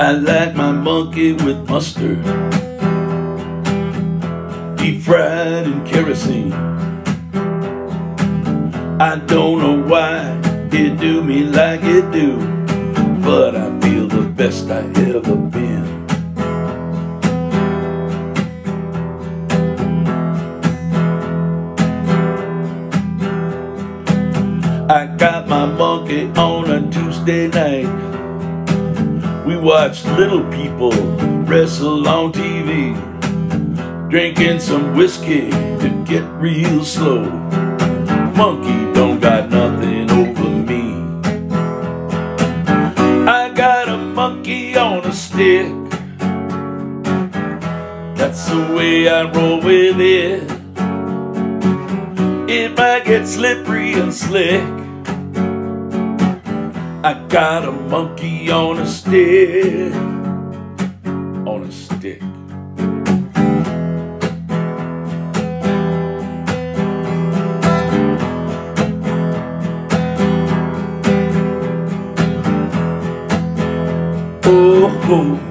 I like my monkey with mustard, deep fried in kerosene. I don't know why it do me like it do, but I feel the best I ever been. I got my monkey on a Tuesday night. We watched little people wrestle on TV, drinking some whiskey to get real slow. Monkey don't got nothing over me. I got a monkey on a stick. That's the way I roll with it. It might get slippery and slick. I got a monkey on a stick. On a stick. Oh, oh.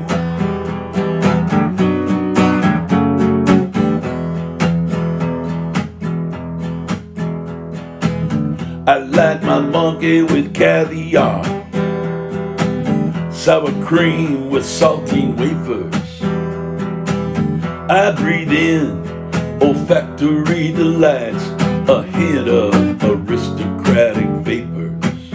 I like my monkey with caviar, sour cream with saltine wafers. I breathe in olfactory delights, a hint of aristocratic vapors.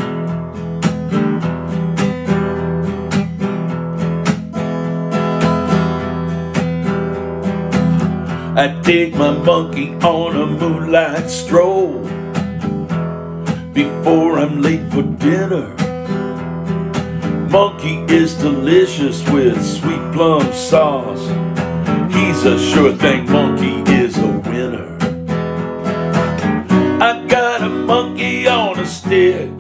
I take my monkey on a moonlight stroll before I'm late for dinner. Monkey is delicious with sweet plum sauce. He's a sure thing, monkey is a winner. I got a monkey on a stick.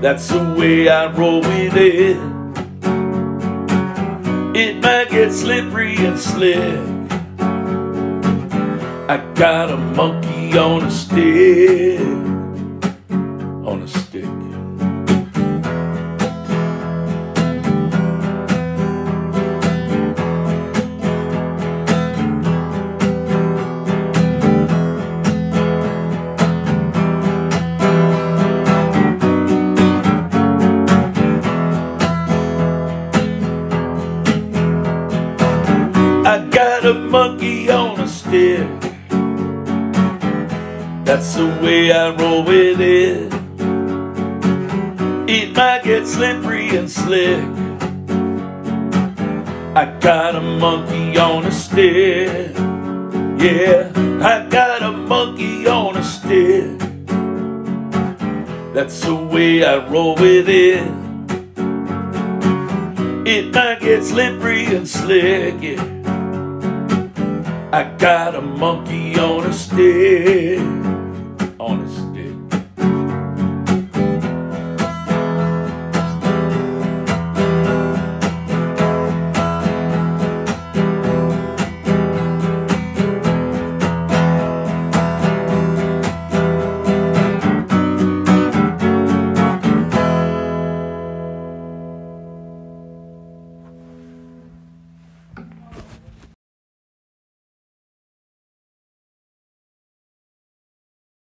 That's the way I roll with it. It might get slippery and slick. I got a monkey on a stick. On a stick. I got a monkey on a stick. That's the way I roll with it. It might get slippery and slick. I got a monkey on a stick. Yeah, I got a monkey on a stick. That's the way I roll with it. It might get slippery and slick. Yeah. I got a monkey on a stick.